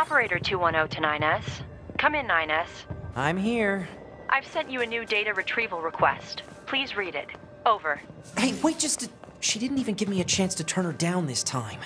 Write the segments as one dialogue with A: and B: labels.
A: Operator 21O to 9S. Come in, 9S.
B: I'm here.
A: I've sent you a new data retrieval request. Please read it. Over.
B: Hey, wait just a... She didn't even give me a chance to turn her down this time.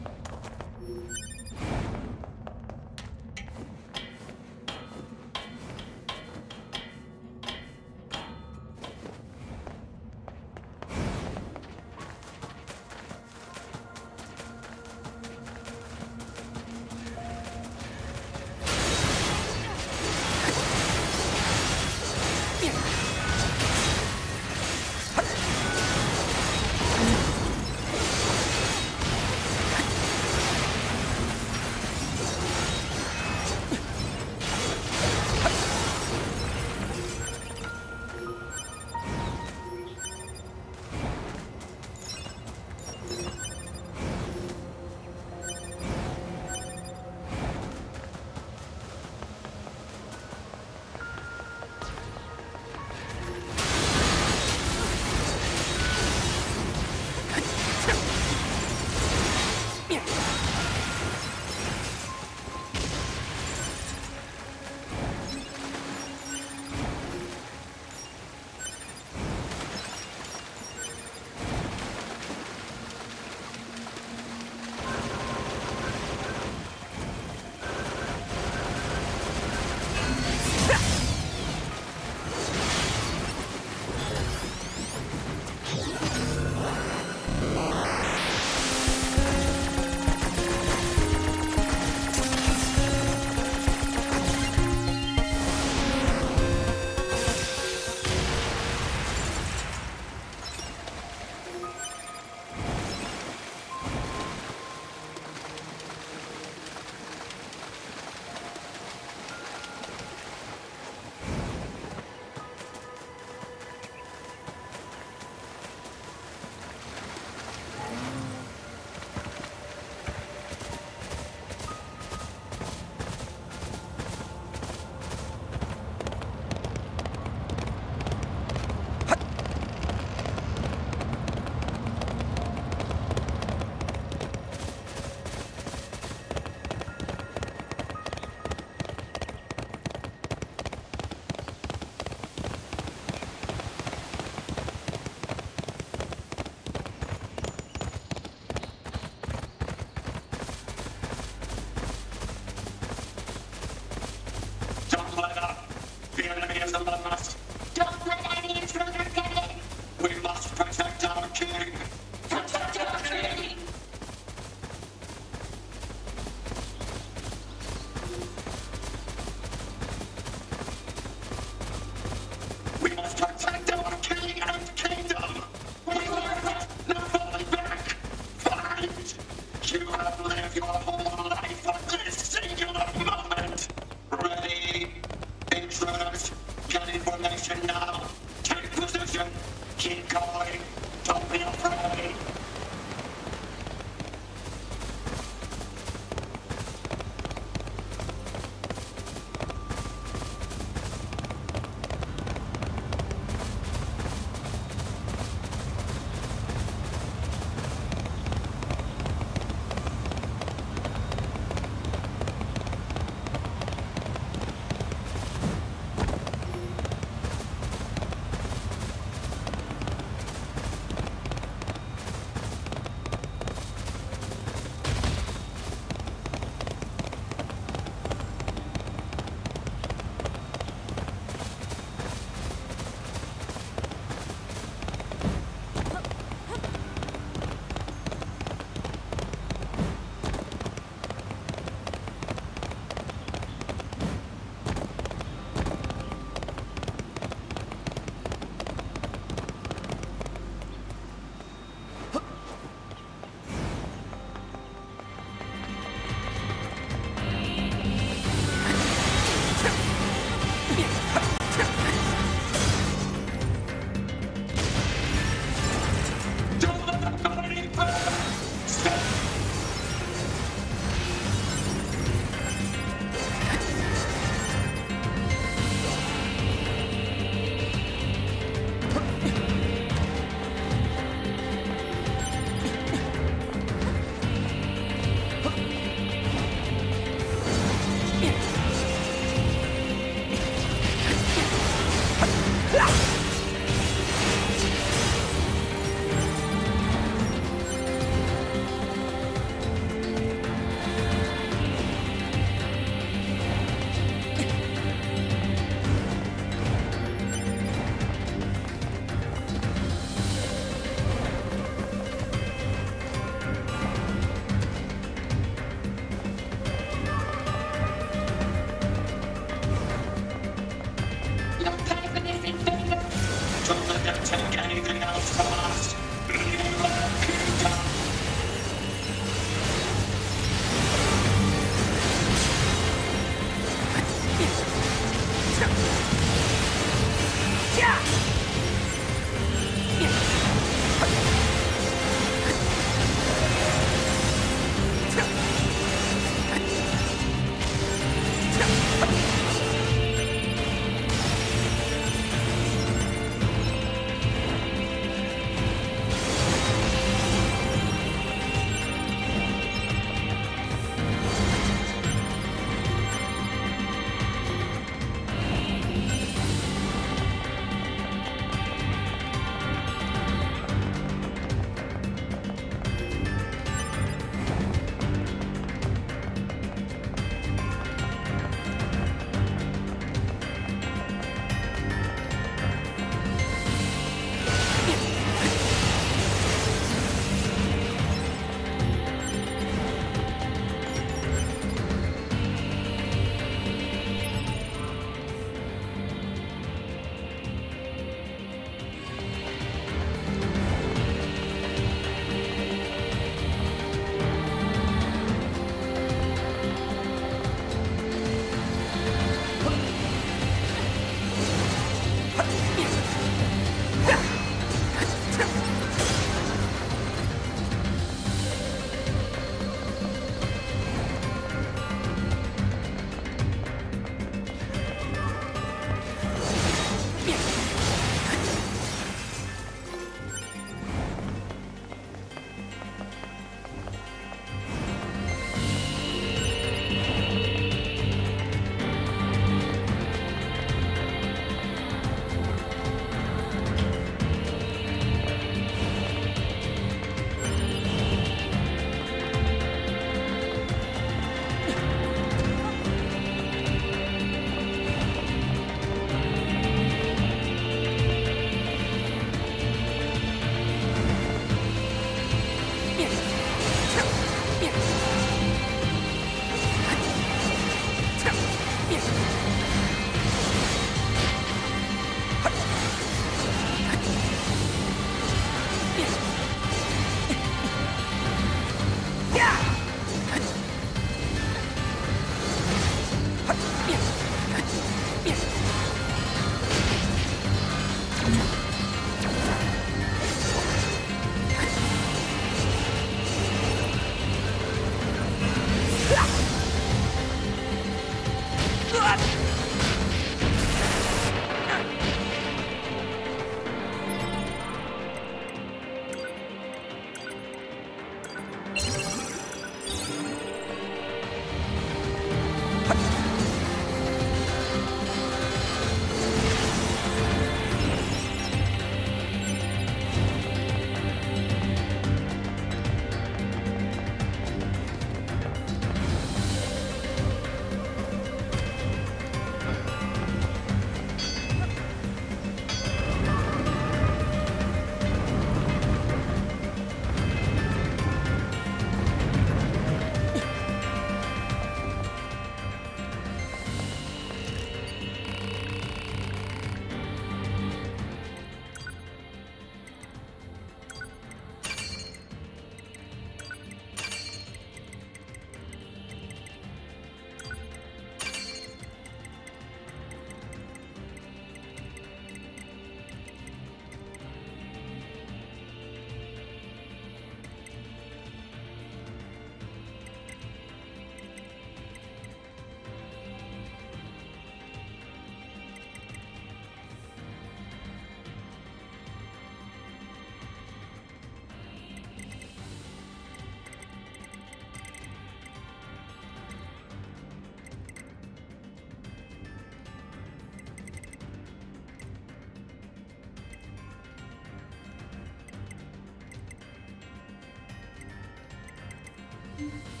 C: Mm-hmm.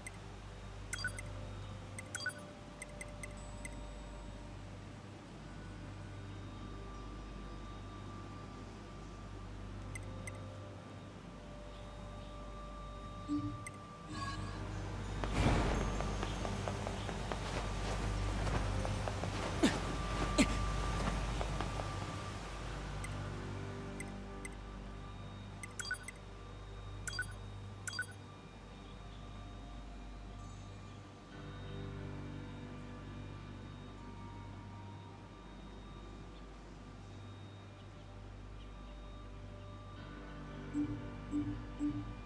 C: Mm-hmm.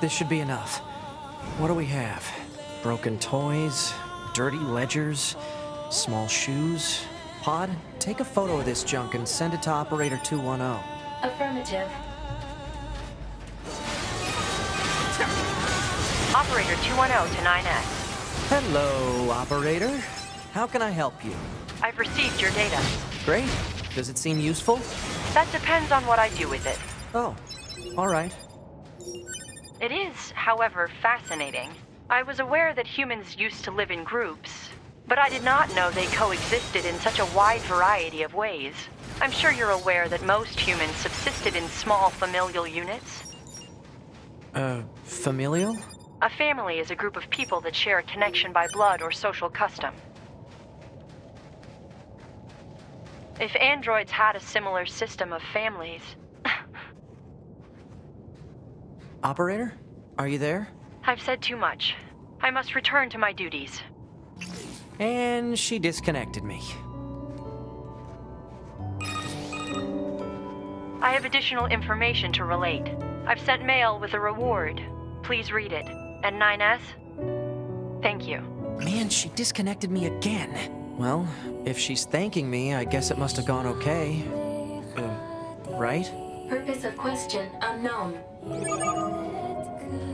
D: This should be enough. What do we have? Broken toys, dirty ledgers, small shoes. Pod, take a photo of this junk and send it to Operator 21O.
B: Affirmative.
A: Operator 21O to 9S.
D: Hello, Operator. How can I help you?
A: I've received your data.
D: Great. Does it seem useful?
A: That depends on what I do with it.
D: Oh, all right.
A: It is, however, fascinating. I was aware that humans used to live in groups, but I did not know they coexisted in such a wide variety of ways. I'm sure you're aware that most humans subsisted in small familial units.
D: Uh, familial?
A: A family is a group of people that share a connection by blood or social custom. If androids had a similar system of families,
D: Operator? Are you there?
A: I've said too much. I must return to my duties.
D: And she disconnected me.
A: I have additional information to relate. I've sent mail with a reward. Please read it. And 9S? Thank you.
D: Man, she disconnected me again. Well, if she's thanking me, I guess it must have gone okay. Uh, right?
B: Purpose of question unknown. Редкаичне.